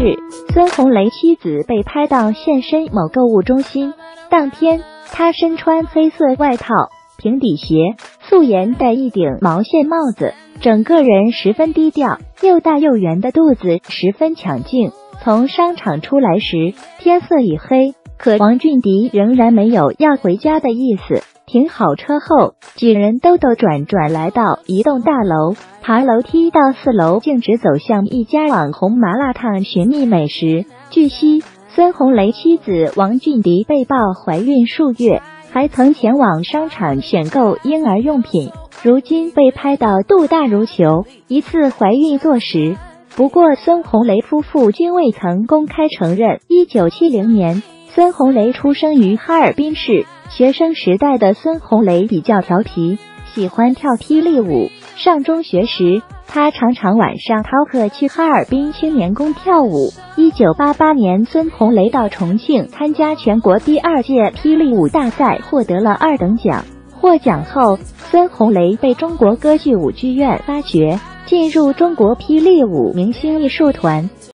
日孙红雷妻子被拍到现身某购物中心，当天他身穿黑色外套、平底鞋，素颜戴一顶毛线帽子，整个人十分低调，又大又圆的肚子十分抢镜。从商场出来时，天色已黑，可王俊迪仍然没有要回家的意思。停好车后，几人兜兜转转来到一栋大楼，爬楼梯到四楼，径直走向一家网红麻辣烫寻觅美食。据悉，孙红雷妻子王俊迪被曝怀孕数月，还曾前往商场选购婴儿用品，如今被拍到肚大如球，疑似怀孕坐实。不过，孙红雷夫妇均未曾公开承认。一九七零年，孙红雷出生于哈尔滨市。学生时代的孙红雷比较调皮，喜欢跳霹雳舞。上中学时，他常常晚上逃课去哈尔滨青年宫跳舞。一九八八年，孙红雷到重庆参加全国第二届霹雳舞大赛，获得了二等奖。获奖后，孙红雷被中国歌剧舞剧院发掘，进入中国霹雳舞明星艺术团。